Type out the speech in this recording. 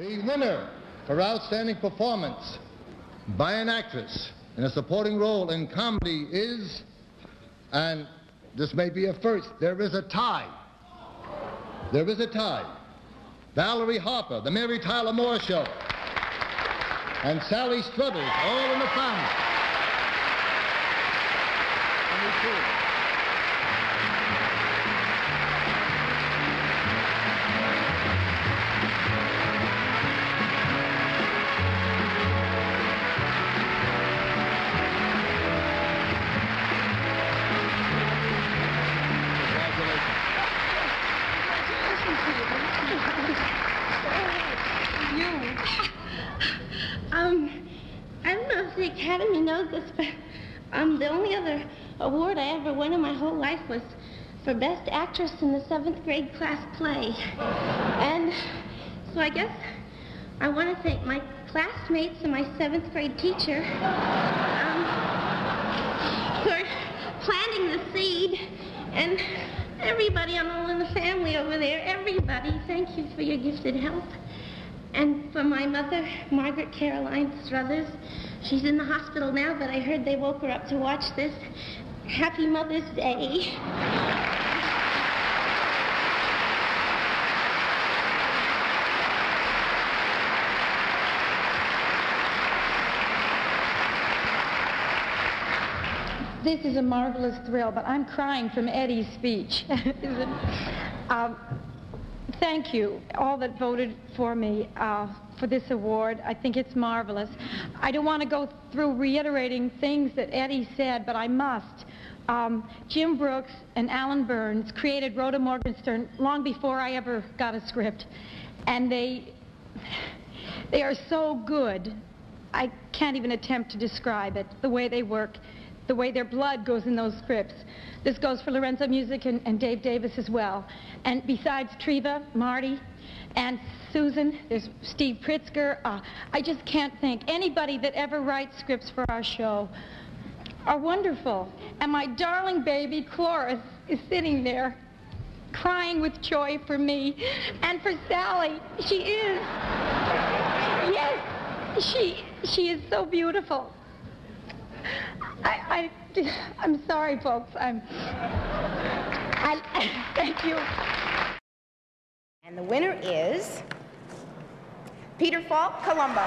The winner for outstanding performance by an actress in a supporting role in comedy is, and this may be a first, there is a tie. There is a tie. Valerie Harper, The Mary Tyler Moore Show, and Sally Struthers, all in the family. Academy knows this, but um, the only other award I ever won in my whole life was for Best Actress in the seventh grade class play. And so I guess I want to thank my classmates and my seventh grade teacher um, for planting the seed and everybody on all in the family over there, everybody, thank you for your gifted help. And for my mother, Margaret Caroline Struthers, she's in the hospital now, but I heard they woke her up to watch this. Happy Mother's Day. This is a marvelous thrill, but I'm crying from Eddie's speech. um, thank you, all that voted for me uh, for this award. I think it's marvelous. I don't want to go through reiterating things that Eddie said, but I must. Um, Jim Brooks and Allan Burns created Rhoda Morgenstern long before I ever got a script. And they, they are so good. I can't even attempt to describe it, the way they work the way their blood goes in those scripts. This goes for Lorenzo Music and, and Dave Davis as well. And besides Treva, Marty, and Susan, there's Steve Pritzker. Uh, I just can't thank anybody that ever writes scripts for our show. Are wonderful. And my darling baby, Cloris, is sitting there crying with joy for me and for Sally. She is. Yes, she, she is so beautiful. I, I, I'm sorry, folks. I'm. I, thank you. And the winner is Peter Falk, Columbo.